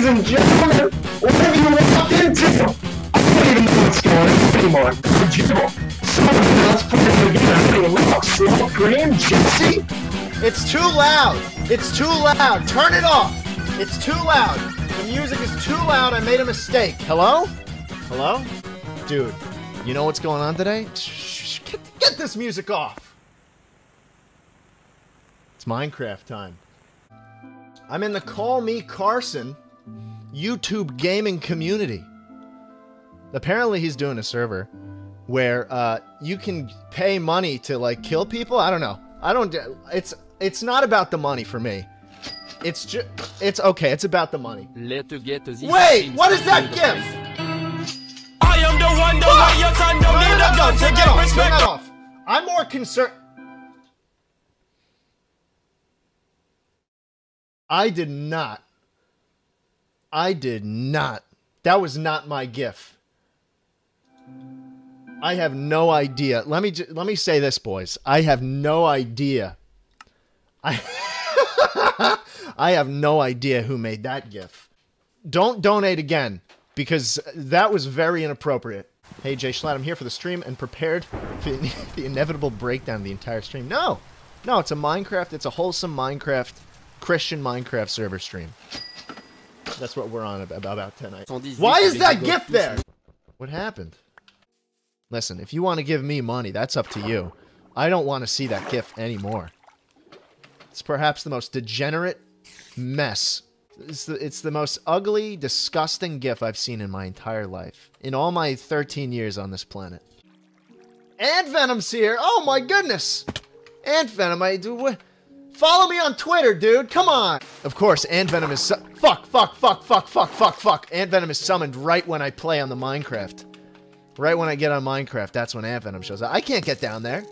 Ladies and gentlemen, whatever you walked into, I don't even know what's going on anymore. Jibble. Someone else put it again. Slow cream, Jesse. It's too loud. It's too loud. Turn it off. It's too loud. The music is too loud. I made a mistake. Hello? Hello? Dude, you know what's going on today? Get, get this music off. It's Minecraft time. I'm in the Call Me Carson YouTube gaming community. Apparently, he's doing a server where uh, you can pay money to like kill people. I don't know. I don't. It's it's not about the money for me. It's just it's okay. It's about the money. The Wait, what is that gift? I am the one, the way your son No, no, need no, a no, to turn that get off. Turn that off. I'm more concerned. I did not. I did not. That was not my gif. I have no idea. Let me let me say this, boys. I have no idea. I I have no idea who made that gif. Don't donate again because that was very inappropriate. Hey Jay Schlatt, I'm here for the stream and prepared for the inevitable breakdown of the entire stream. No, no, it's a Minecraft. It's a wholesome Minecraft, Christian Minecraft server stream. That's what we're on about, about tonight. Why is that gif there? What happened? Listen, if you want to give me money, that's up to you. I don't want to see that gif anymore. It's perhaps the most degenerate mess. It's the, it's the most ugly, disgusting gif I've seen in my entire life. In all my 13 years on this planet. Ant Venom's here! Oh my goodness! Ant Venom, I do what? Follow me on Twitter, dude. Come on. Of course, Ant Venom is su- fuck, fuck, fuck, fuck, fuck, fuck, fuck. Ant Venom is summoned right when I play on the Minecraft. Right when I get on Minecraft, that's when Ant Venom shows up. I can't get down there.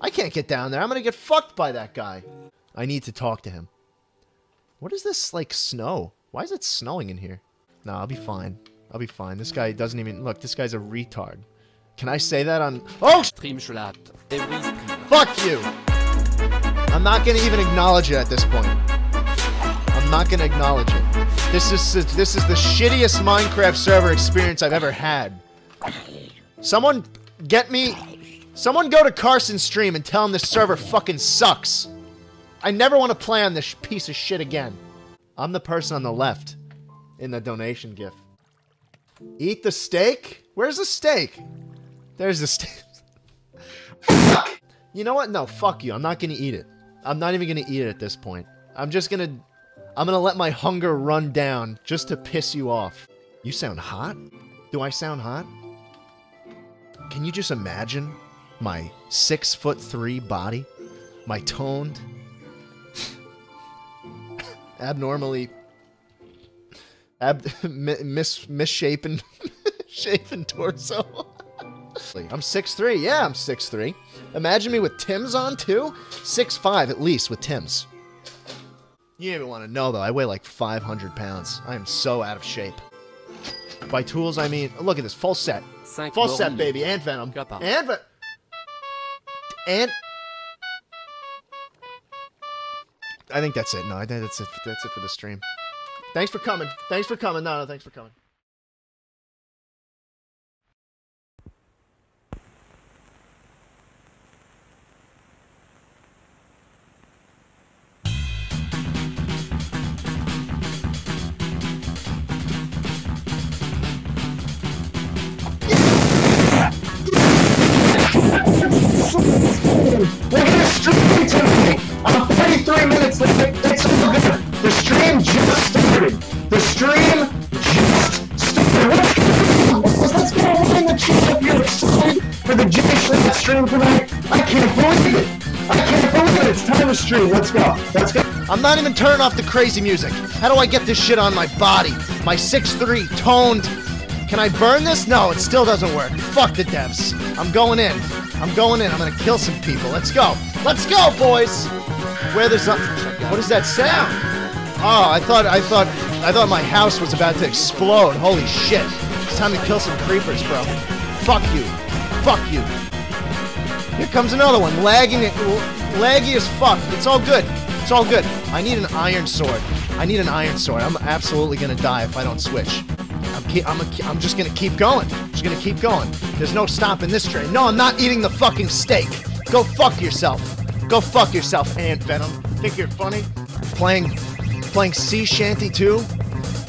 I can't get down there. I'm gonna get fucked by that guy. I need to talk to him. What is this like snow? Why is it snowing in here? No, I'll be fine. I'll be fine. This guy doesn't even look. This guy's a retard. Can I say that on? Oh, sh- Stream Schlatt. Every stream. fuck you! I'm not gonna even acknowledge it at this point. I'm not gonna acknowledge it. This is this is the shittiest Minecraft server experience I've ever had. Someone get me. Someone go to Carson's stream and tell him this server fucking sucks. I never want to play on this piece of shit again. I'm the person on the left in the donation gif. Eat the steak? Where's the steak? There's the steak. You know what? No, fuck you. I'm not gonna eat it. I'm not even gonna eat it at this point. I'm just gonna. I'm gonna let my hunger run down just to piss you off. You sound hot? Do I sound hot? Can you just imagine my six foot three body? My toned, abnormally, ab- mis- misshapen, shapen torso. I'm 6'3". Yeah, I'm 6'3". Imagine me with Tim's on, too? Six five at least, with Tim's. You don't even want to know, though. I weigh like 500 pounds. I am so out of shape. By tools, I mean... Look at this. Full set. Full set, baby. Ant Venom. Ant Venom. Ant... I think that's it. No, I think that's it. That's it for the stream. Thanks for coming. Thanks for coming. No, no, thanks for coming. 33 minutes late. It's all good. The stream just started. The stream just started. What's going on? in the chat. You're excited for the Jay Schlatt stream tonight. I can't believe it. I can't believe it. It's time to stream. Let's go. Let's go. I'm not even turning off the crazy music. How do I get this shit on my body? My 6'3 toned. Can I burn this? No, it still doesn't work. Fuck the devs. I'm going in. I'm going in. I'm gonna kill some people. Let's go. Let's go, boys. Where there's a what is that sound? Oh, I thought I thought I thought my house was about to explode. Holy shit. It's time to kill some creepers, bro. Fuck you. Fuck you. Here comes another one. Lagging, it, laggy as fuck. It's all good. It's all good. I need an iron sword. I need an iron sword. I'm absolutely gonna die if I don't switch. I'm, I'm, a, I'm just gonna keep going. Just gonna keep going. There's no stopping this train. No, I'm not eating the fucking steak. Go fuck yourself. Go fuck yourself, Ant Venom. Think you're funny? Playing, playing Sea Shanty 2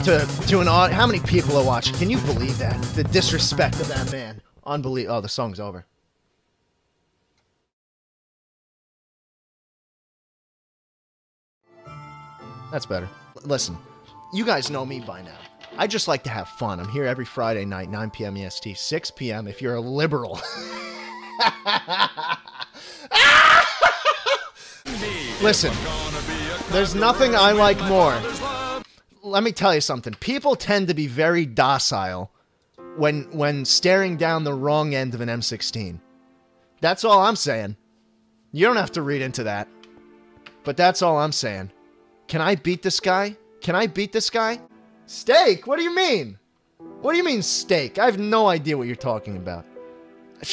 to to an odd. How many people are watching? Can you believe that? The disrespect of that man. Unbelievable. Oh, the song's over. That's better. L- Listen, you guys know me by now. I just like to have fun. I'm here every Friday night, 9 p.m. EST, 6 p.m. if you're a liberal. Ah! Listen, there's nothing I like more. Let me tell you something. People tend to be very docile when when staring down the wrong end of an M16. That's all I'm saying. You don't have to read into that. But that's all I'm saying. Can I beat this guy? Can I beat this guy? Steak? What do you mean? What do you mean steak? I have no idea what you're talking about.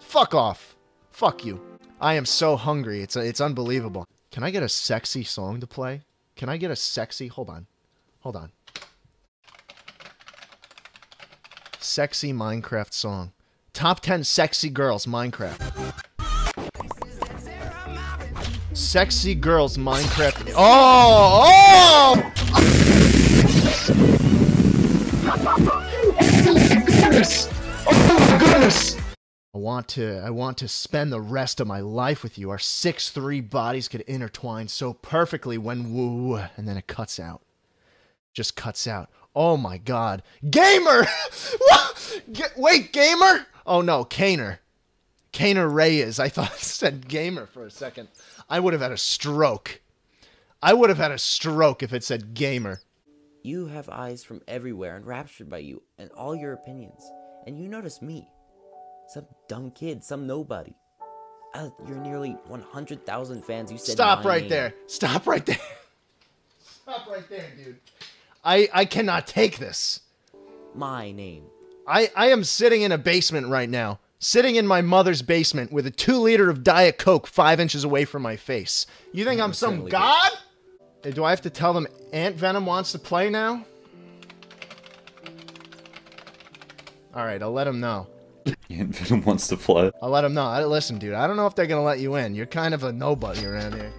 Fuck off. Fuck you. I am so hungry. It's it's unbelievable. Can I get a sexy song to play? Can I get a sexy? Hold on. Hold on. Sexy Minecraft song. Top 10 sexy girls Minecraft. Sexy girls Minecraft. Oh! Oh! Goodness! Oh my goodness! I want to I want to spend the rest of my life with you. Our six three bodies could intertwine so perfectly when woo and then it cuts out. Just cuts out. Oh my god. Gamer! What? Wait, gamer? Oh no, Kaner. Kaner Reyes. I thought it said gamer for a second. I would have had a stroke. I would have had a stroke if it said gamer. You have eyes from everywhere, enraptured by you and all your opinions. And you notice me. Some dumb kid, some nobody. Uh, Out of your nearly 100,000 fans, you said Stop right name. there. Stop right there. Stop right there, dude. I I cannot take this. My name. I I am sitting in a basement right now. Sitting in my mother's basement with a two liter of Diet Coke five inches away from my face. You think I'm some god? Do I have to tell them Ant Venom wants to play now? Alright, I'll let him know. Ant Venom wants to play. I'll let him know. I, listen, dude, I don't know if they're gonna let you in. You're kind of a nobody around here.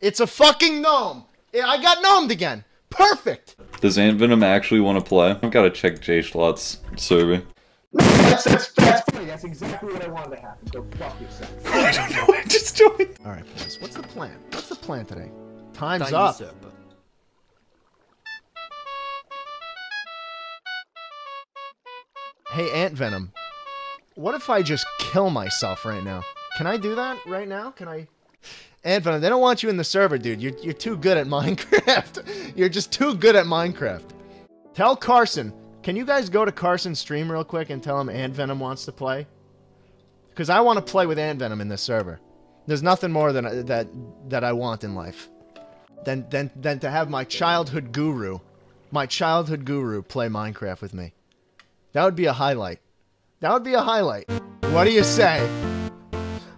It's a fucking gnome! Yeah, I got gnomed again! Perfect! Does Ant Venom actually want to play? I've got to check J Schlatt's survey. That's, that's, that's funny. That's exactly what I wanted to happen. Go fuck yourself. I don't know. I just joined. Alright, boys, what's the plan? What's the plan today? Time's Time up. is Hey, Ant Venom. What if I just kill myself right now? Can I do that right now? Can I? Ant Venom, they don't want you in the server, dude. You're, you're too good at Minecraft. you're just too good at Minecraft. Tell Carson. Can you guys go to Carson's stream real quick and tell him Ant Venom wants to play? Because I want to play with Ant Venom in this server. There's nothing more than that that I want in life than than than to have my childhood guru, my childhood guru, play Minecraft with me. That would be a highlight. That would be a highlight. What do you say?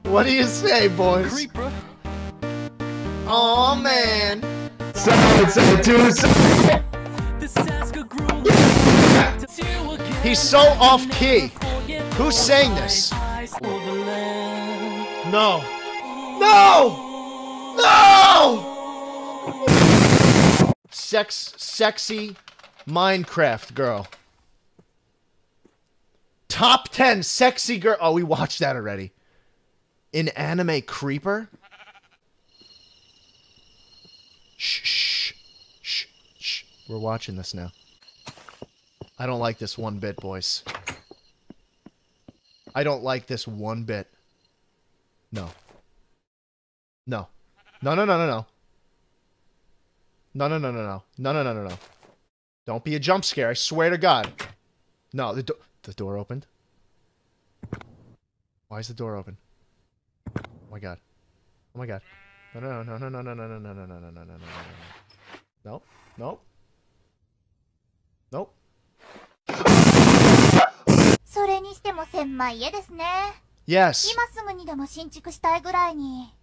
What do you say, boys? Creeper. Oh man. Seven, seven, two, seven. He's so off key. Who's saying this? No. No! No! Sex sexy Minecraft girl. Top 10 sexy girl. Oh, we watched that already. In anime creeper? Shh, shh, shh, shh. We're watching this now. I don't like this one bit, boys. I don't like this one bit. No. No. No, no, no, no, no. No, no, no, no, no. No, no, no, no, no. Don't be a jump scare. I swear to God. No, the, do- the door opened. Why is the door open? Oh my God. Oh my God. No, no, no, no, no, no, no, no, no, no, no, no, no, no, no, no, no. Nope. Nope. Nope. それにしても狭い家ですね。 Yes. 今すぐにでも新築したいぐらいに。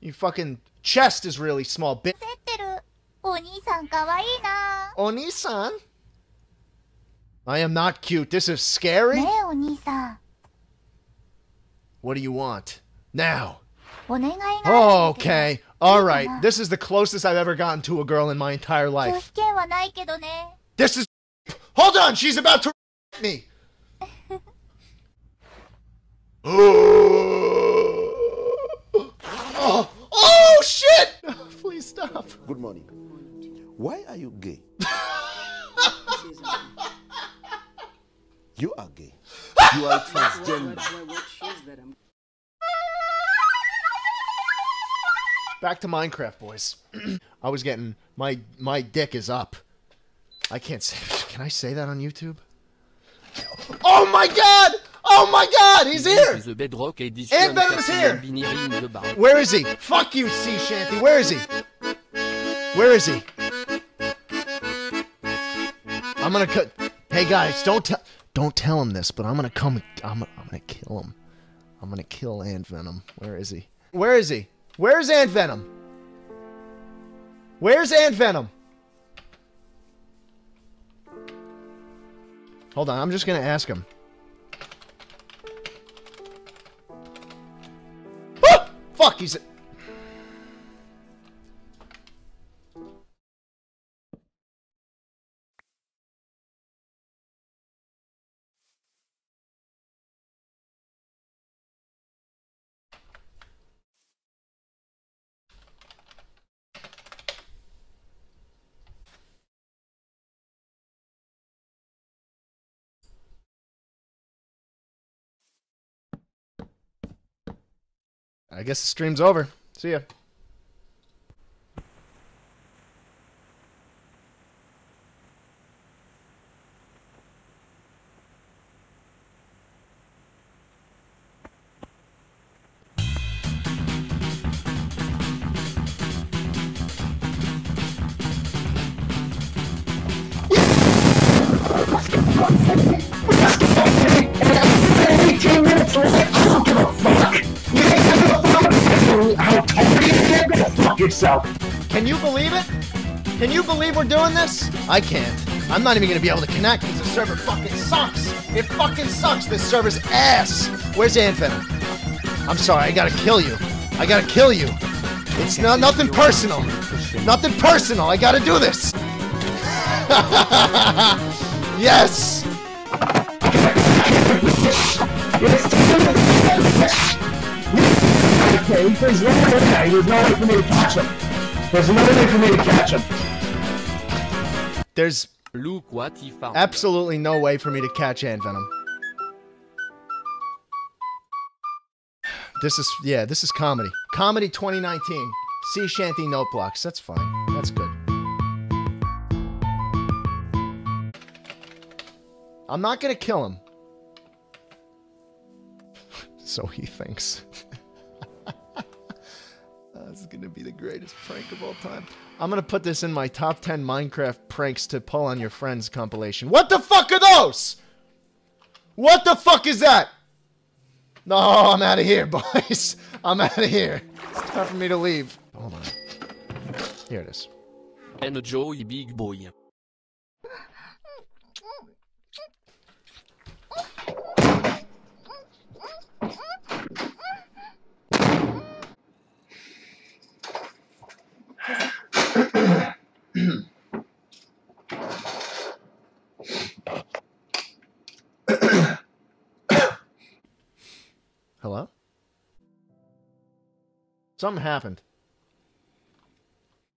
You fucking chest is really small. Bi- 焦ってるお兄さんかわいいな Oni-san? I am not cute. This is scary. What do you want? Now. Okay. All right. This is the closest I've ever gotten to a girl in my entire life. This is. Hold on. She's about to me. oh, oh shit! Please stop. Good morning. Why are you gay? you are gay. You are transgender. Back to Minecraft, boys. I was getting my my dick is up. I can't say. Can I say that on YouTube? Oh my god! Oh my god! He's here! The Bedrock Edition Ant Venom's here! Binary de Bar. Where is he? Fuck you, Sea Shanty. Where is he? Where is he? I'm gonna cut. Hey guys, don't tell. Don't tell him this, but I'm gonna come. I'm. I'm gonna kill him. I'm gonna kill Ant Venom. Where is he? Where is he? Where's Ant Venom? Where's Ant Venom? Hold on, I'm just gonna ask him. Ah! Fuck, he's. I guess the stream's over. See ya. Yourself. Can you believe it? Can you believe we're doing this? I can't. I'm not even gonna be able to connect because the server fucking sucks. It fucking sucks. This server's ass. Where's Ant I'm sorry. I gotta kill you. I gotta kill you. It's not nothing personal. Nothing personal. I gotta do this. yes. Okay, there's no way. There's no way for me to catch him. There's no way for me to catch him. There's Look what he found. absolutely no way for me to catch Ant Venom. This is yeah, this is comedy. Comedy 2019. Sea Shanty Note Blocks. That's fine. That's good. I'm not gonna kill him. so he thinks. this is gonna be the greatest prank of all time. I'm gonna put this in my top 10 Minecraft pranks to pull on your friends compilation. What the fuck are those? What the fuck is that? No, I'm out of here, boys. I'm out of here. It's time for me to leave. Hold on. Here it is. Enjoy Big Boy. Hello? Something happened.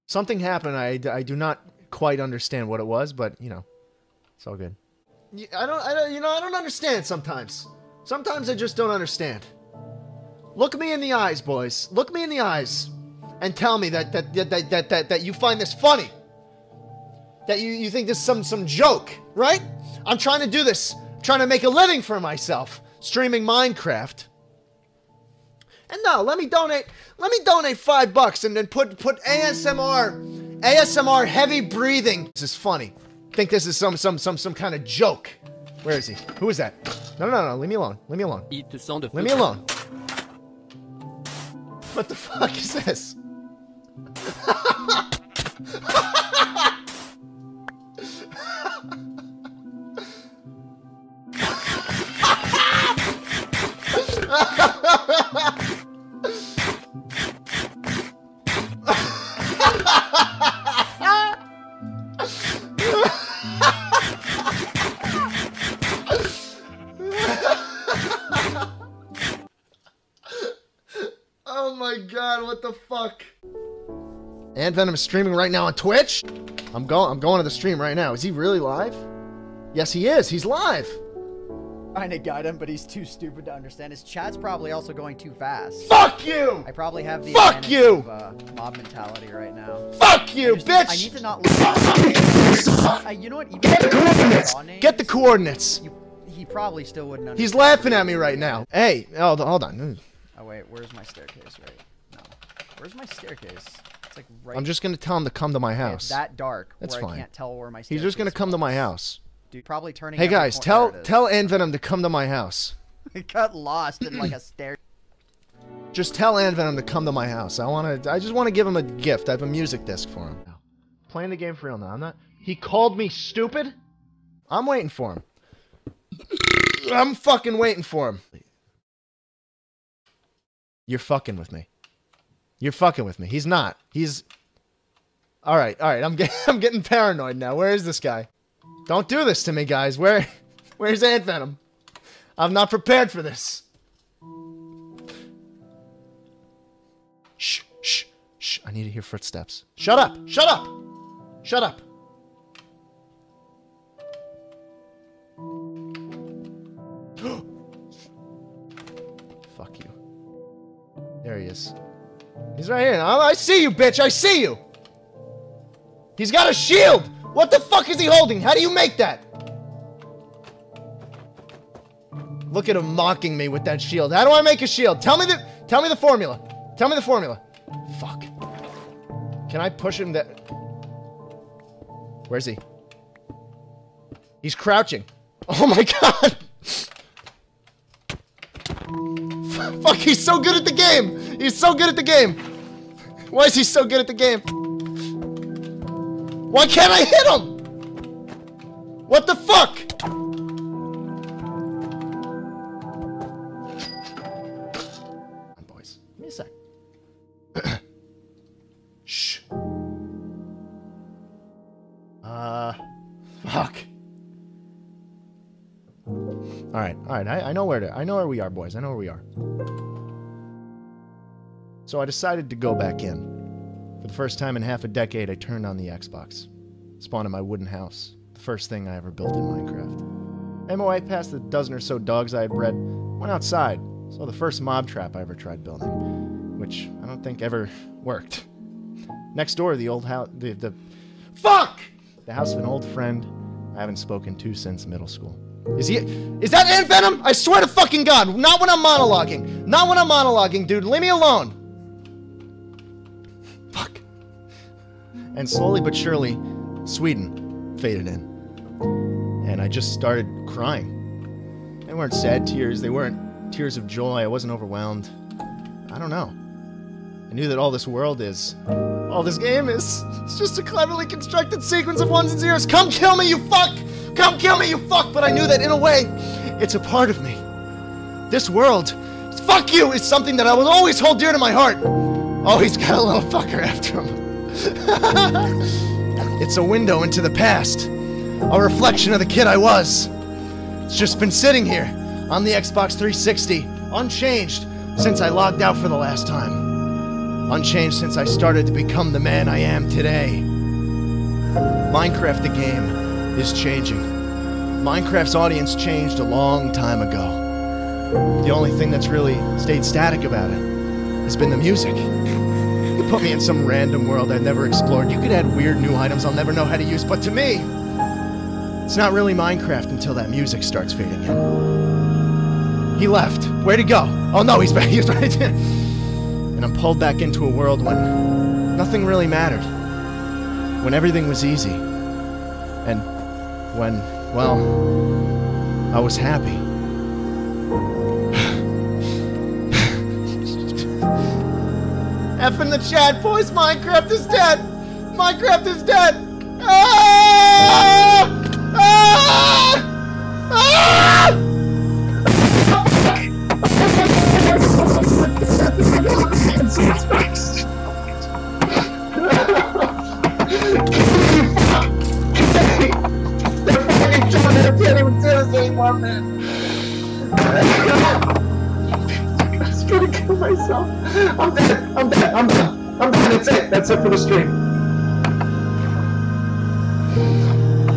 Something happened. I, I do not quite understand what it was, but you know, it's all good. I don't, I don't, you know, I don't understand sometimes. Sometimes I just don't understand. Look me in the eyes, boys. Look me in the eyes, and tell me that that that that that, that, that you find this funny. That you, you think this is some some joke, right? I'm trying to do this, I'm trying to make a living for myself, streaming Minecraft. And no, let me donate. Let me donate five bucks and then put put ASMR, ASMR heavy breathing. This is funny. Think this is some some some some kind of joke. Where is he? Who is that? No no no no. Leave me alone. Leave me alone. It sent de Leave me alone. What the fuck is this? Ant Venom is streaming right now on Twitch? I'm going I'm going to the stream right now. Is he really live? Yes, he is. He's live. Trying to guide him, but he's too stupid to understand. His chat's probably also going too fast. Fuck you! I probably have the Fuck you! Of, uh, mob mentality right now. Fuck you, just- bitch! I need to not lose. uh, you know what? Even Get the coordinates! names, Get the coordinates! you- he probably still wouldn't understand. He's laughing at me right now. Hey, oh, hold on. Oh wait, where's my staircase? Right? No. Where's my staircase? Like right. I'm just gonna tell him to come to my house. that dark. That's where fine. I can't tell where my. He's just gonna come to my house. Dude, probably turning. Hey guys, tell there it is. tell Ant Venom to come to my house. It got lost in like a stair. Just tell Ant Venom to come to my house. I wanna I just wanna give him a gift. I have a music disc for him. Playing the game for real now. I'm not he called me stupid? I'm waiting for him. I'm fucking waiting for him. You're fucking with me. You're fucking with me. He's not. He's All right, all right. I'm getting I'm getting paranoid now. Where is this guy? Don't do this to me, guys. Where Where's Ant Venom? I'm not prepared for this. Shh, shh, shh. I need to hear footsteps. Shut up! Shut up! Shut up! Fuck you. There he is. He's right here. I I see you, bitch. I see you. He's got a shield. What the fuck is he holding? How do you make that? Look at him mocking me with that shield. How do I make a shield? Tell me the tell me the formula. Tell me the formula. Fuck. Can I push him that Where's he? He's crouching. Oh my god. Fuck, he's so good at the game. He's so good at the game. Why is he so good at the game? Why can't I hit him? What the fuck? boys. Give me a sec. Shh. Uh, fuck. All right, all right. I, I know where to. I know where we are, boys. I know where we are. So I decided to go back in. For the first time in half a decade, I turned on the Xbox. Spawned in my wooden house. The first thing I ever built in Minecraft. Made passed the dozen or so dogs I had bred. Went outside. Saw the first mob trap I ever tried building. Which I don't think ever worked. Next door, the old house. The, the. Fuck! The house of an old friend I haven't spoken to since middle school. Is he. Is that Ant Venom? I swear to fucking God. Not when I'm monologuing. Not when I'm monologuing, dude. Leave me alone. Fuck. And slowly but surely, Sweden faded in. And I just started crying. They weren't sad tears, they weren't tears of joy. I wasn't overwhelmed. I don't know. I knew that all this world is. All this game is. It's just a cleverly constructed sequence of ones and zeros. Come kill me, you fuck! Come kill me, you fuck! But I knew that in a way, it's a part of me. This world, fuck you, is something that I will always hold dear to my heart. Oh, he's got a little fucker after him. it's a window into the past. A reflection of the kid I was. It's just been sitting here on the Xbox 360, unchanged since I logged out for the last time. Unchanged since I started to become the man I am today. Minecraft the game is changing. Minecraft's audience changed a long time ago. The only thing that's really stayed static about it has been the music. Put me in some random world I've never explored. You could add weird new items I'll never know how to use, but to me, it's not really Minecraft until that music starts fading in. He left. Where'd he go? Oh no, he's back. He's right there. And I'm pulled back into a world when nothing really mattered. When everything was easy. And when, well, I was happy. Chat, boys. Minecraft is dead. Minecraft is dead. Ah! Ah! Ah! fucking trying to this anymore, man. I'm just myself. I'm dead. I'm dead. I'm done. I'm done. That's it. That's it for the stream.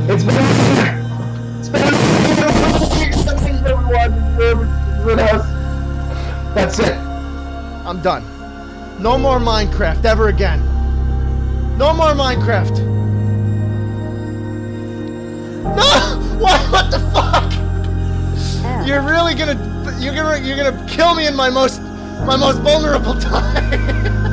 It's been It's been Something's been watching with us. That's it. I'm done. No more Minecraft ever again. No more Minecraft. No! What? What the fuck? You're really gonna you're gonna you're gonna kill me in my most my most vulnerable time.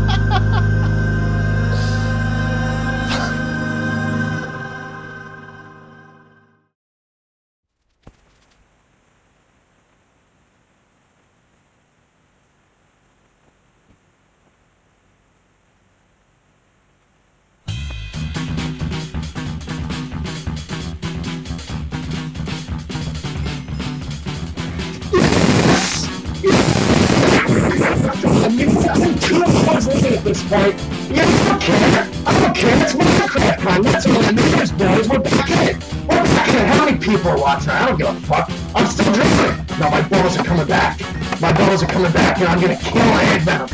I'm too puzzling at this point. Yeah, I don't care. I don't care. It's Minecraft time. That's all that matters, boys. We're back in it. We're back in it. How many people are watching? I don't give a fuck. I'm still drinking. No, my balls are coming back. My balls are coming back, and I'm gonna kill Ant Venom.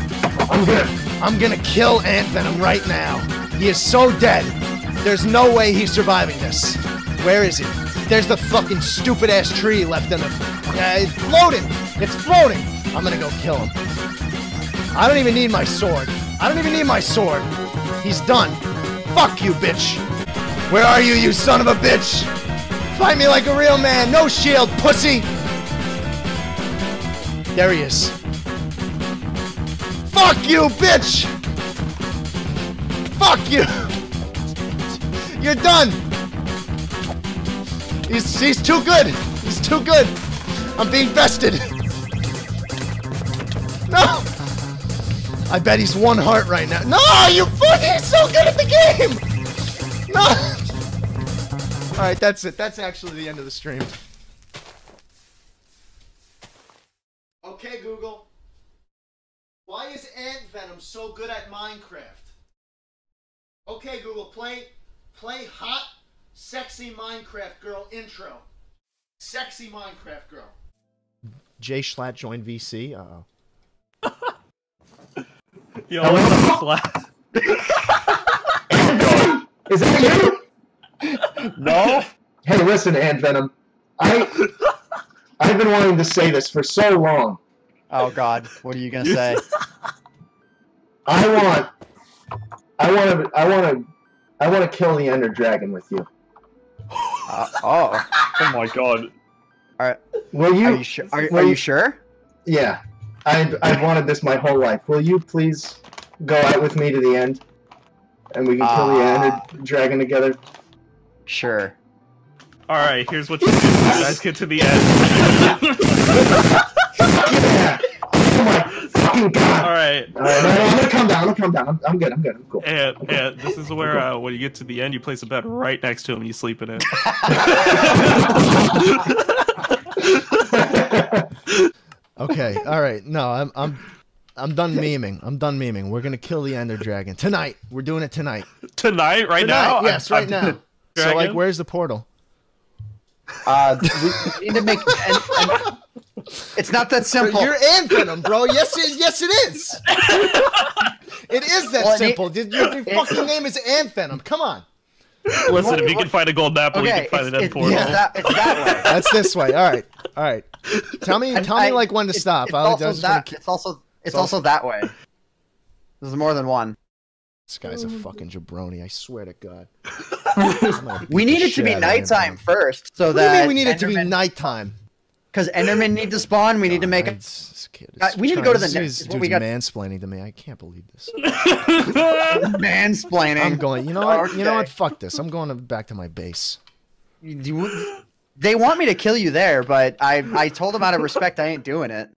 I'm gonna. I'm gonna kill Ant Venom right now. He is so dead. There's no way he's surviving this. Where is he? There's the fucking stupid ass tree left in him. Yeah, it's floating. It's floating. I'm gonna go kill him. I don't even need my sword. I don't even need my sword. He's done. Fuck you, bitch. Where are you, you son of a bitch? Fight me like a real man. No shield, pussy. There he is. Fuck you, bitch! Fuck you! You're done! He's, he's too good! He's too good! I'm being bested! I bet he's one heart right now. No, you fucking so good at the game! No! Alright, that's it. That's actually the end of the stream. Okay, Google. Why is Ant Venom so good at Minecraft? Okay, Google, play play hot, sexy Minecraft girl intro. Sexy Minecraft girl. Jay Schlatt joined VC. Uh oh. Yo, what's up, Is that you? No. Hey, listen, Ant Venom. I I've been wanting to say this for so long. Oh God, what are you gonna say? I want, I want to, I want to, I want to kill the Ender Dragon with you. Uh, oh, Oh my god. are, Will you? are you sure? Are, will are you sure? Yeah, I've I've wanted this my whole life. Will you please go out with me to the end, and we can kill the Ah. Ender Dragon together? Sure. Alright, here's what you do. You guys get to the end. Yeah. Oh my fucking god! Alright. All right, no, no, I'm gonna calm down. I'm gonna calm down. I'm, I'm good. I'm good. I'm cool. And, and this is where, uh, when you get to the end, you place a bed right next to him and you sleep in it. Okay, all right. No, I'm I'm I'm done memeing. I'm done memeing. We're gonna kill the Ender Dragon tonight. We're doing it tonight. Tonight, right Tonight, now? yes, I'm- right now. I'm- So like, where's the portal? Uh, we we need to make. And, and it's not that simple. You're Ant Venom, bro. Yes, it, yes, it is. it is that Well, simple. Did your, your fucking name is Ant Venom? Come on. Listen, if you can find a gold apple, you okay, can find an end it's, portal. it's that, it's that way. That's this way. All right, all right. Tell me, And tell me like when to it's- stop. It's, I was- also was gonna that. keep- It's also. It's So- also that way. There's more than one. This guy's a fucking jabroni. I swear to God. We need it to be nighttime first, so What do you that mean we need it to be nighttime? Because Endermen need to spawn. We need to make a. This, this kid is Uh, we need to go to the this next- is- is what we dude's got- mansplaining to me. I can't believe this. mansplaining. I'm going. You know what? You know what? Fuck this. I'm going to, back to my base. You- They want me to kill you there, but I I told them out of respect I ain't doing it.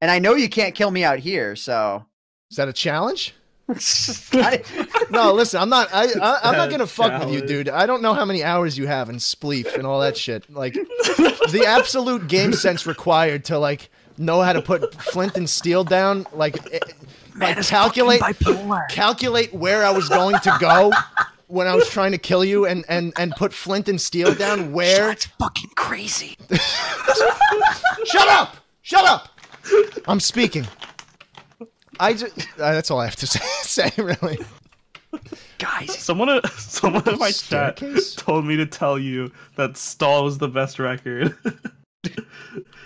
And I know you can't kill me out here, so Is that a challenge? no, listen, I'm not. I, I I'm not gonna fuck with you, dude. I don't know how many hours you have in Spleef and all that shit. Like, the absolute game sense required to like know how to put flint and steel down. Like, eh, like calculate calculate where I was going to go when I was trying to kill you, and and and put flint and steel down where. That's fucking crazy. Shut up! Shut up! I'm speaking. I just. Uh, that's all I have to say, say really. Guys, Someone, someone in my chat Staircase? told me to tell you that Stal was the best record.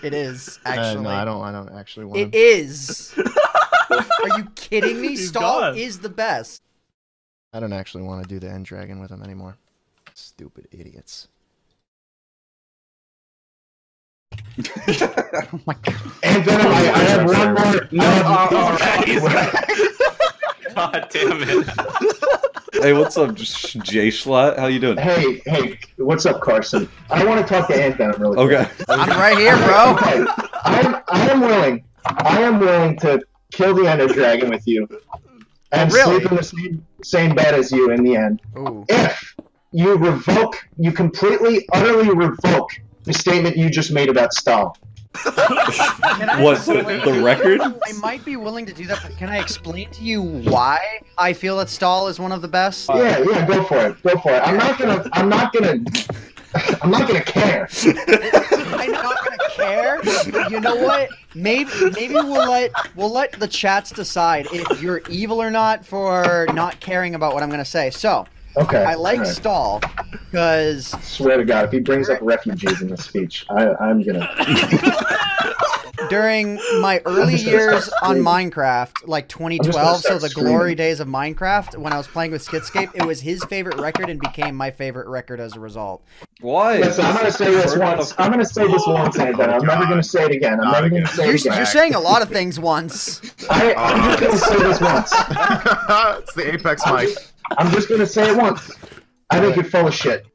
it is Uh, actually. no, I don't. I don't actually want It to. is. Are you kidding me? He's Stal gone. is the best. I don't actually want to do the end dragon with him anymore. Stupid idiots. Oh my god. And then I, I have one more. Oh, no, oh, oh, God damn it. Hey, what's up, J- Jay Schlatt? How you doing? Hey, hey, what's up, Carson? I want to talk to Ant Venom really quick. Okay. I'm right here, bro. Okay, I'm, I am willing. I am willing to kill the Ender Dragon with you, and Oh, really? sleep in the same, same bed as you in the end. Ooh. If you revoke, you completely, utterly revoke the statement you just made about Stal. Can I What, the- the record? I might be willing to do that, but can I explain to you why I feel that Stal is one of the best? Yeah, yeah, go for it. Go for it. I'm not gonna. I'm not gonna. I'm not gonna care. I'm not gonna care. You know what? Maybe maybe we'll let we'll let the chats decide if you're evil or not for not caring about what I'm gonna say. So Okay. I like alright. Stal because Swear to God, if he brings up refugees in the speech, I, I'm gonna. during my early years on. Minecraft, like I'm just gonna 2012, so start the glory days of Minecraft, when I was playing with Skitscape, it was his favorite record and became my favorite record as a result. Why? Listen, I'm gonna say this once. I'm gonna say this once, and then I'm never gonna say it again. I'm never gonna say You're, it again. you're saying a lot of things once. I, I'm just gonna say this once. it's the Apex mic. I'm just gonna say it once. I think you're full of shit.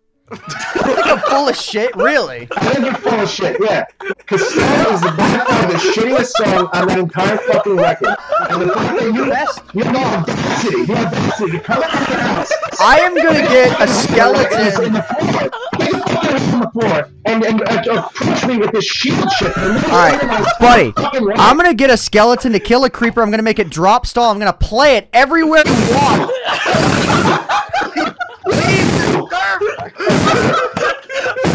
You're full of shit, really. I think you're full of shit, yeah. Because is the by far the shittiest song on that entire fucking record. And the fact that you, you have the audacity, the audacity to come out of your house. I am gonna get a in skeleton. the floor, get the fuck on the floor, and, and uh, approach me with this shield shit. All right, buddy. I'm gonna get a skeleton to kill a creeper. I'm gonna make it drop stal. I'm gonna play it everywhere you want.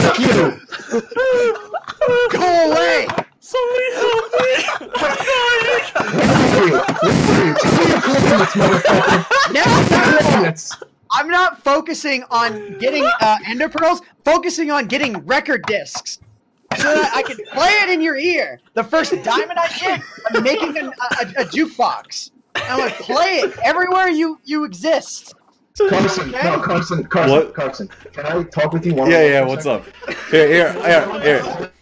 Fuck you. Go away. Somebody help me! Where are you? Where are you? Tell me your coordinates, motherfucker. Now, Coordinates. I'm not focusing on getting uh, ender pearls. Focusing on getting record discs. So that I can play it in your ear. The first diamond I get, I'm making an, a, a, a jukebox. I'm gonna play it everywhere you you exist. Carson, no, Carson, Carson, What? Carson. Can I talk with you one Yeah, yeah, what's second? up? Here, here, here, here.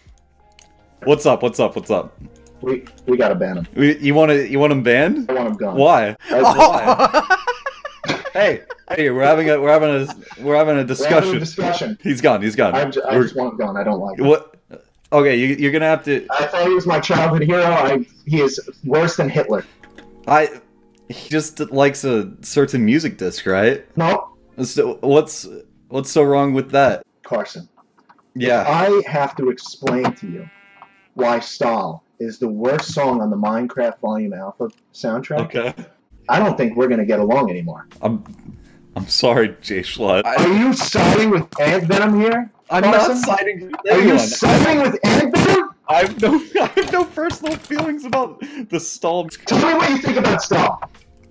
What's up, what's up, what's up? We we gotta ban him. We- You want to, you want him banned? I want him gone. Why? Oh. Why? hey, hey, we're having a, we're having a, we're having a We're having a discussion. discussion. He's gone, he's gone. I, ju- I just want him gone. I don't like him. what? Okay, you, you're gonna have to. I thought he was my childhood hero. I, he is worse than Hitler. I. He just likes a certain music disc, right? No, So what's what's so wrong with that? Carson. Yeah. I have to explain to you why Stal is the worst song on the Minecraft Volume Alpha soundtrack. Okay. I don't think we're gonna get along anymore. I'm I'm sorry, Jay Schlatt. Are you siding with Ant Venom here? I'm Carson? not siding with anyone. Are you anyone. siding with Ant Venom? I have no I have no personal feelings about the stal. Tell me what you think about Stal.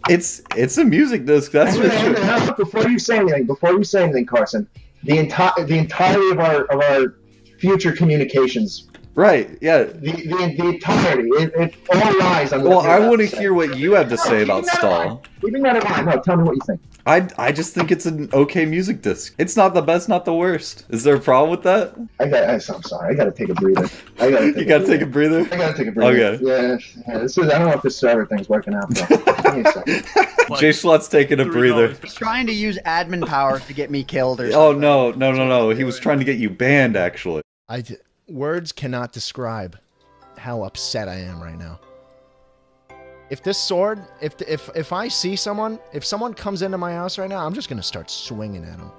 It's it's a music disc, that's for sure. Before you say anything, before you say anything, Carson, the entire the entirety of our of our future communications, Right, yeah. the the, the entirety, it, it all lies on. Well, I about want to say. hear what you have to say about Keeping that in stal. Keeping that in mind, no, tell me what you think. I I just think it's an okay music disc. It's not the best, not the worst. Is there a problem with that? I got. I, I'm sorry. I got to take a breather. I got. You gotta take a breather. I gotta take a breather. Okay. Yeah, yeah. This is. I don't know if this server thing's working out. Though. Give me a second. Jay Schlatt's taking a breather. He's trying to use admin power to get me killed or Oh no, no, no, no. He was trying to get you banned, actually. I d- words cannot describe how upset I am right now. If this sword, if if if I see someone, if someone comes into my house right now, I'm just gonna start swinging at them.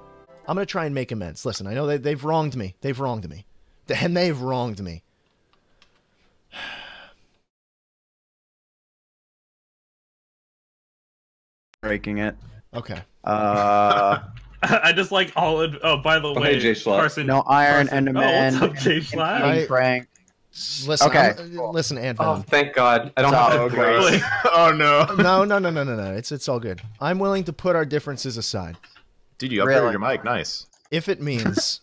I'm gonna try and make amends. Listen, I know they, they've wronged me. They've wronged me, and they've wronged me. Breaking it. Okay. Uh, I just like all. Of, oh, by the Oh, way, hey, Carson. no iron Carson- and Oh, man. what's up, J Schlatt? Frank. Listen, Okay. I'm- uh, listen, Ant Oh, thank God. I don't have to okay. oh no. No, no, no, no, no, no. It's it's all good. I'm willing to put our differences aside. Dude, you upgraded Really? your mic. Nice. If it means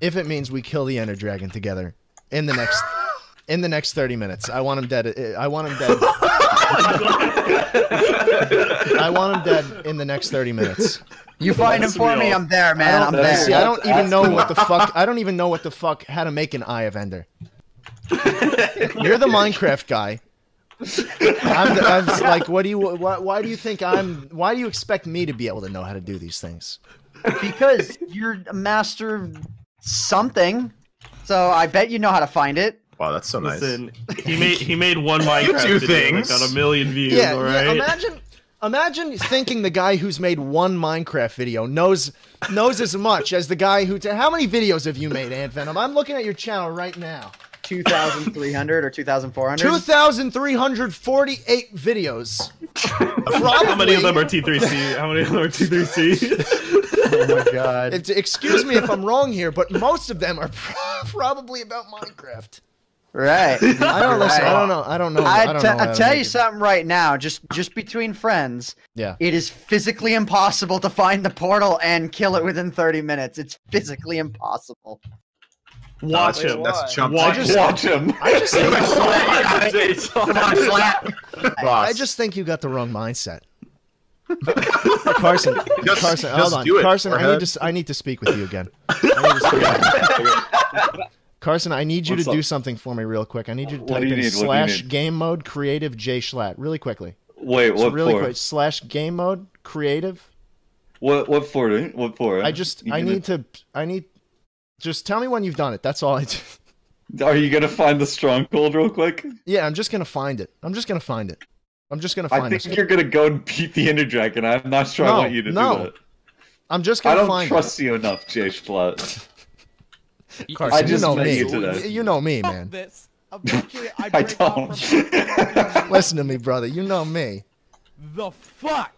if it means we kill the Ender Dragon together in the next in the next 30 minutes. I want him dead. I want him dead. I want him dead in the next 30 minutes. You find him for me, I'm there, man. I I'm there. see, I don't even know what the fuck. I don't even know what the fuck how to make an Eye of Ender. You're the Minecraft guy. I'm, the, I'm like, what do you? Why, why do you think I'm? Why do you expect me to be able to know how to do these things? because you're a master of something. So I bet you know how to find it. Wow, that's so nice. He made he made one Minecraft two video things. that got a million views. Yeah, all yeah. Imagine, imagine thinking the guy who's made one Minecraft video knows knows as much as the guy who. how many videos have you made, Ant Venom? I'm looking at your channel right now. 2,300 or 2,400. 2,348 videos. How many of them are T3C? How many of them are T3C? Oh my god. It's- excuse me if I'm wrong here, but most of them are probably about Minecraft. Right. I don't listen. Right. I don't know. I don't know. I I don't te- know. I to tell make you it. something right now, just just between friends, Yeah. it is physically impossible to find the portal and kill it within 30 minutes. It's physically impossible. Watch that's, him. That's chump. Watch I him. Watch him. I just think, Come on, slap. Boss. I just think you got the wrong mindset. Carson, Just- Carson, just hold on. do it, Carson, I need forehead. to s- I need to speak with you again. I need to speak with you. Carson, I need you What's to do something for me real quick. I need you to type you in need? What do you slash game mode creative J Schlatt really quickly. Wait, what really for? quick slash game mode creative. What what for? What for? I just You I need to I need just tell me when you've done it. That's all I do. Are you gonna find the stronghold real quick? Yeah, I'm just gonna find it. I'm just gonna find it. I'm just gonna find. I think it. you're gonna go and beat the Ender Dragon. I'm not sure No, I want you to no. do that. I'm just gonna I don't find trust you enough, Jay Splat. It. Carson, I just you know met me. you. You know me, man. This. Eventually, I I don't. from Listen to me, brother. You know me. the fuck.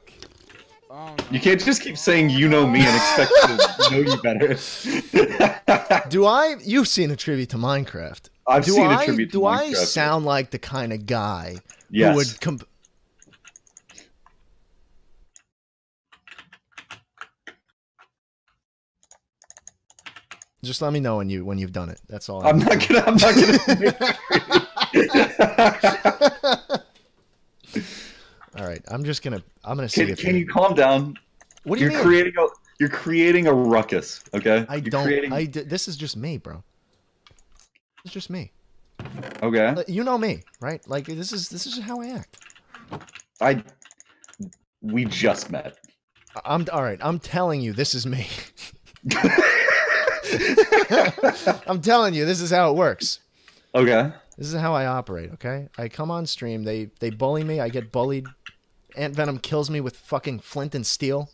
Oh, no. You can't just keep saying you know me and expect to know you better. Do I? You've seen a tribute to Minecraft. I've do seen a I, tribute to Minecraft. Do I sound like the kind of guy Yes. who would comp- Just let me know when you when you've done it. That's all. I I'm not gonna. I'm not gonna. All right, I'm just gonna I'm gonna see can, if can you calm down? What do you you're mean? creating a you're creating a ruckus. Okay. I You're don't. Creating... I this is just me, bro. It's just me. Okay. You know me, right? Like this is this is how I act. I. We just met. I'm all right. I'm telling you, this is me. I'm telling you, this is how it works. Okay. This is how I operate. Okay, I come on stream. They they bully me. I get bullied. Ant Venom kills me with fucking flint and steel.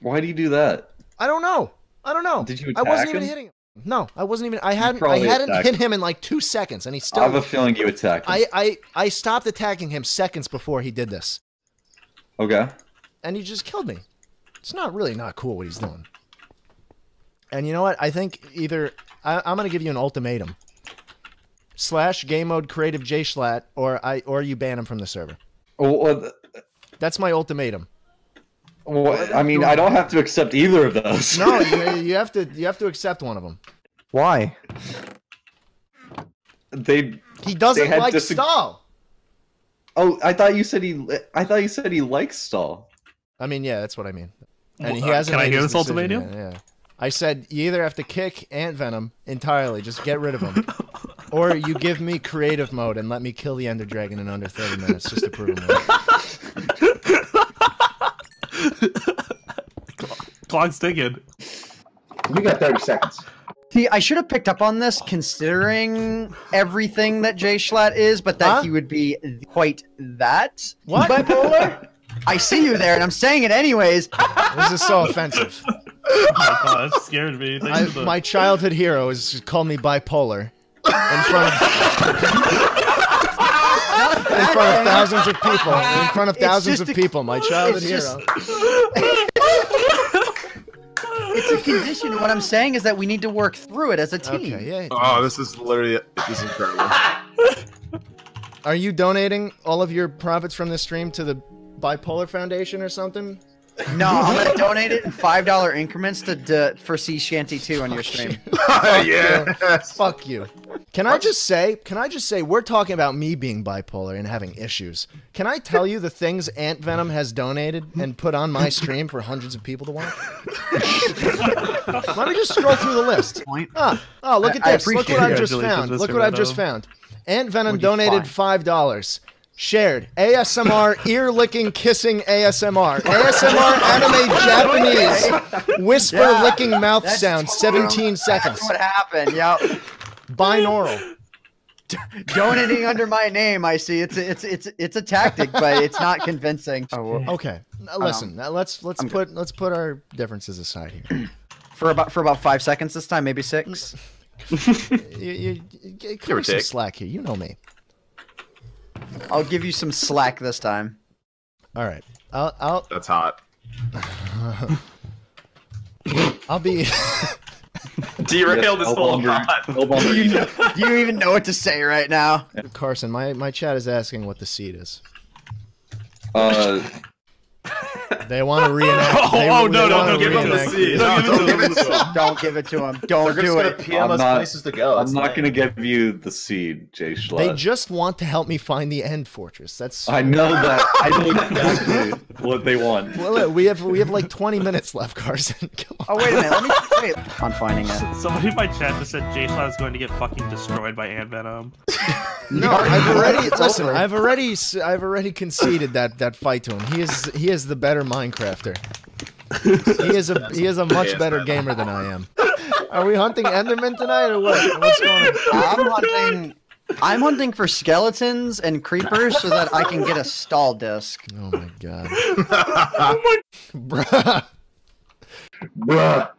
Why do you do that? I don't know. I don't know. Did you I wasn't attack even him? hitting him. No, I wasn't even. I hadn't. I hadn't attacked hit him. him in like two seconds, and he stopped. I have a feeling you attacked him. I, I I stopped attacking him seconds before he did this, Okay. and he just killed me. It's not really not cool what he's doing. And you know what? I think either I, I'm gonna give you an ultimatum. Slash game mode creative J Schlatt, or I or you ban him from the server. Well, That's my ultimatum. well, I mean, I don't have to accept either of those. No, you, you have to you have to accept one of them. Why? they. He doesn't had like disag- Stal. Oh, I thought you said he. I thought you said he likes Stal. I mean, yeah, that's what I mean. And he Well, uh, hasn't. can I hear this decision ultimatum? yet, Yeah. I said you either have to kick Ant Venom entirely, just get rid of him, or you give me creative mode and let me kill the Ender Dragon in under 30 minutes just to prove him wrong. Clock's ticking. You got 30 seconds. See, I should have picked up on this considering everything that J Schlatt is, but that Huh? he would be quite that What? bipolar. I see you there, and I'm saying it anyways. This is so offensive. Oh my god, that scared me. I, the- my childhood hero is called me bipolar in front of in front of thousands of people. In front of thousands of a- people, my childhood it's just- hero. It's a condition. What I'm saying is that we need to work through it as a team. Okay, yeah. Oh, this is literally this is incredible. Are you donating all of your profits from this stream to the Bipolar Foundation or something? No, I'm gonna donate it in five dollar increments to, to for Sea Shanty two on your stream. yes. Fuck you. Can I just say, can I just say, we're talking about me being bipolar and having issues. Can I tell you the things Ant Venom has donated and put on my stream for hundreds of people to watch? Let me just scroll through the list. Ah, oh, look at I- I this. Look what appreciate I've just Congratulations, found. Mr. Look what I've just Venom. found. Ant Venom What'd you donated find? $5. Shared. ASMR, ear licking, kissing ASMR. ASMR anime Japanese. Whisper Yeah, licking mouth that's sound, 17 seconds. That's what happened. Yep. Binaural. Donating under my name, I see. It's a, it's it's it's a tactic, but it's not convincing. Oh, Okay. Now um, listen. Now let's let's put let's put our differences aside here. for about for about five seconds this time, maybe six. you, you, you cut or some slack here. You know me. I'll give you some slack this time. All right. I'll I'll That's hot. I'll be. Derailed this elbow whole under- pod. elbow under Do you, your- do you even know what to say right now? Carson, my my chat is asking what the seed is. Uh, They want to reenact. Oh, they, oh, they no, no, wanna no, give him the seed. No, Don't give don't it give to it to Don't give it to him. Don't They're do it. PM I'm us not- places to go. I'm not gonna give you the seed, Jay They just want to help me find the end fortress. That's. I know that. I know exactly what they want. Well, look, we have we have like 20 minutes left, Carson. Come on. Oh wait a minute. Let me wait. I'm finding it. Somebody in my chat just said J Schlatt is going to get fucking destroyed by Ant Venom. No, I've already listen. over. I've already s- I've already conceded that that fight to him. He is he is the better Minecrafter. He is a he is a much better gamer than I am. Are we hunting Enderman tonight or what? What's going on? I'm hunting. I'm hunting for skeletons and creepers so that I can get a Stal disc. Oh my god. Bruh. Bruh.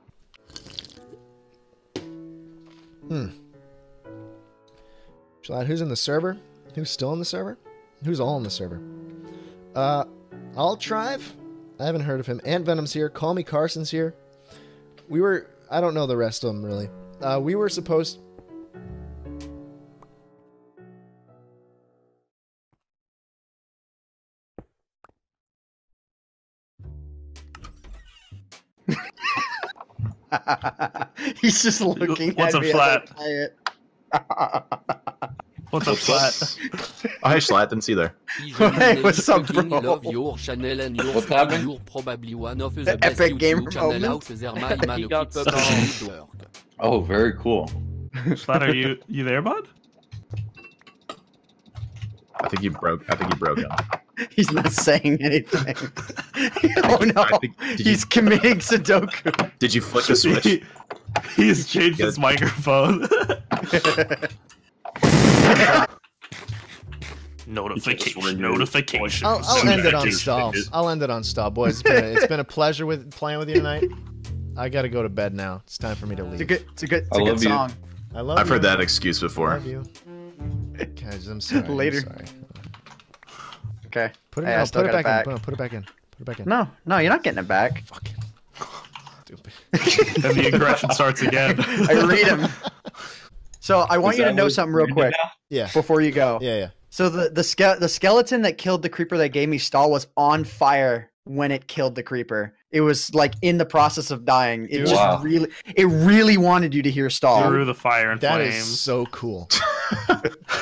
Hmm. Schlatt, who's in the server? Who's still in the server? Who's all in the server? Uh, I'll Trive. I haven't heard of him. Ant Venom's here. Call me Carson's here. We were. I don't know the rest of them really. Uh, we were supposed. He's just looking What's at up, me as I Flat? play it. What's up, Flat? Oh, hey, Schlatt, didn't see there. Hey, what's up, bro? love your channel and your What's happening? you're probably one of the The best epic YouTube gamer channel moment. out there. My He got the up good work. Oh, very cool. Schlatt, are you you there, bud? I think he broke. I think he broke him. He's not saying anything. oh no, think- did you- he's committing Sudoku. Did you flick the switch? He, he's changed his microphone. Notification, notification. I'll, I'll end it on notification. Stal. I'll end it on Stal, boys. It's been a, it's been a pleasure with playing with you tonight. I gotta go to bed now. It's time for me to leave. It's a leave. good, it's a good, it's I a good love you. song. I love I've you. heard that excuse before. Love you. Guys, I'm sorry. I'm Later. sorry. Okay. Put it, Hey, I no, put it got back, it in. Put it back in. Put it back in. No, no, you're not getting it back. Fucking. Stupid. and the aggression starts again. I read him. So I want you to know something real quick Yeah. before you go. Yeah, yeah. So the the ske- the skeleton that killed the creeper that gave me Stal was on fire when it killed the creeper. It was like in the process of dying. It just Wow. really it really wanted you to hear Stal. Through the fire and That is flames. so cool.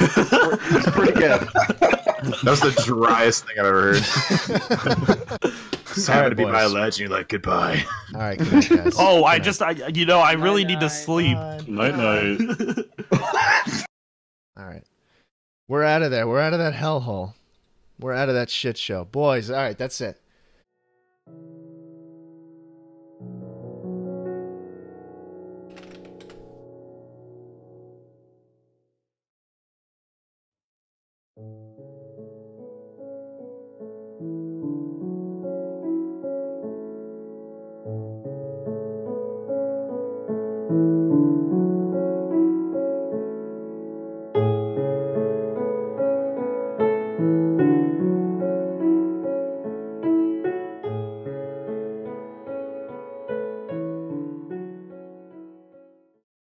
It's pretty good. That was the driest thing I've ever heard. Sorry to be my boys. legend. You're like goodbye. All right, good night, guys. Oh, I Good night. just, I, you know, I really need to sleep. Night night. All right. We're out of there. We're out of that hellhole. We're out of that shit show. Boys, all right, that's it.